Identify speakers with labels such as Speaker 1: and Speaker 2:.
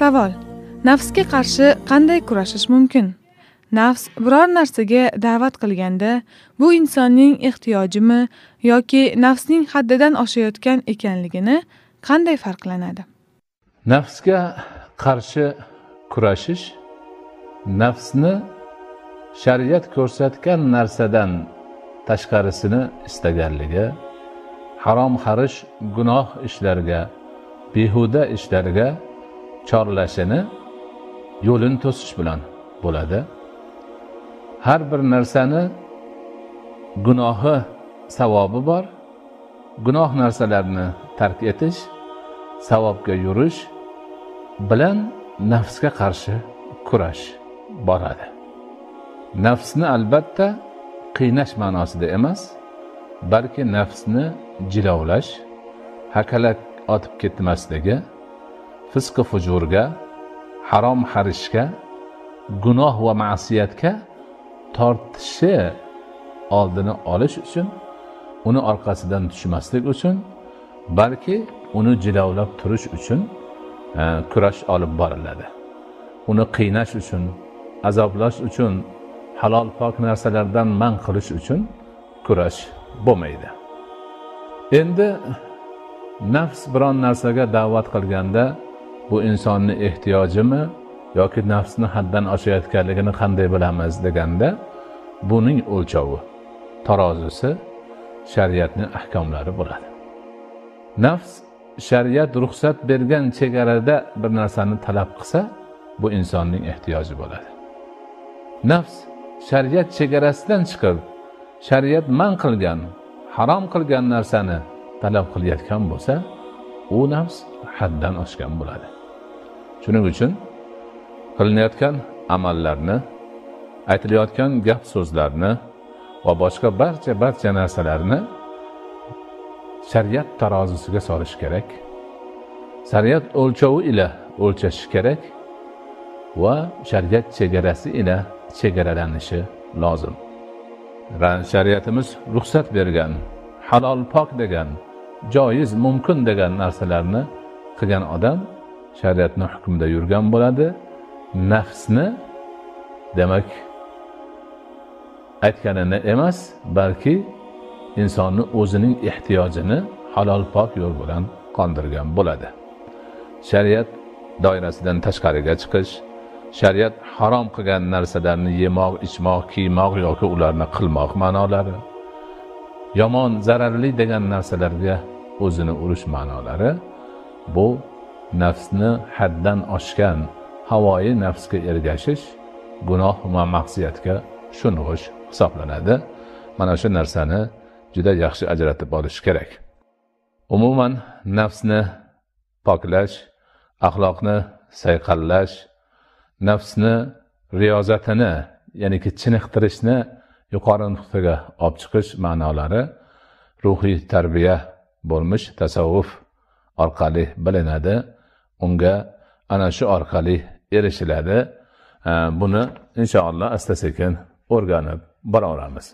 Speaker 1: savol. Nafsga qarshi qanday kurashish mumkin? Nafs biror narsaga da'vat qilganda bu insonning ehtiyojimi yoki nafsning haddidan oshayotgan ekanligini qanday farqlanadi?
Speaker 2: Nafsga qarshi kurashish nafsni shariat ko'rsatgan narsadan tashqarisini istaganligi harom harish gunoh ishlarga behuda ishlarga chorlashini yo'lini to'sish bilan bo'ladi. Har bir narsani gunohi savobi bor. Gunoh narsalarni tark etish savobga yurish bilan nafsga qarshi kurash boradi. Nafsni albatta qiynash ma'nosida emas balki nafsni jilovlash hakalak otib ketmasligi fisqi fujurga harom harishga gunoh va ma'siyatga tortishi oldini olish uchun uni orqasidan tushmaslik uchun balki uni jilovlab turish uchun e, kurash olib boriladi. Uni qiynash uchun azoblash uchun halol pok narsalardan man qilish uchun kurash bo'lmaydi. Endi nafs biron narsaga da'vat qilganda bu insonni ehtiyojimi yoki nafsni haddan oshayotganligini qanday bilamiz deganda buning o'lchovi tarozisi shariatning ahkomlari bo'ladi. Nafs shariat ruxsat bergan chegarada bir narsani talab qilsa bu insonning ehtiyoji bo'ladi. Nafs shariat chegarasidan chiqib shariat man qilgan harom qilgan narsani talab qilayotgan bo'lsa u nafs haddan oshgan bo'ladi. Shuning uchun qilinayotgan amallarni aytilayotgan gap so'zlarni va boshqa barcha barcha narsalarni shariat tarozisiga solish kerak shariat o'lchovi ila o'lchash kerak va shariat chegarasi ila chegaralanishi lozim. Shariatimiz ruxsat bergan halol pok degan joiz mumkin degan narsalarni qilgan odam shariatni hukmida yurgan bo'ladi. Nafsni demak aytganini emas balki insonni o'zining ehtiyojini halol pok yo'l bilan qondirgan bo'ladi. Shariat doirasidan tashqariga chiqish shariat harom qilgan narsalarni yemoq ichmoq kiymoq yoki ularni qilmoq ma'nolari yomon zararli degan narsalarga o'zini urish ma'nolari bu nafsni haddan oshgan havoyi nafsga ergashish gunoh va maqsiyatga sho'ng'ish hisoblanadi. Mana shu narsani juda yaxshi ajratib olish kerak. Umuman nafsni poklash axloqni sayqallash nafsni riyozatini ya'niki chiniqtirishni yuqori nuqtaga olib chiqish ma'nolari ruhiy tarbiya bo'lmish tasavvuf orqali bilinadi. Unga ana shu orqali erishiladi. Buni inshaalloh asta sekin o'rganib boraveramiz.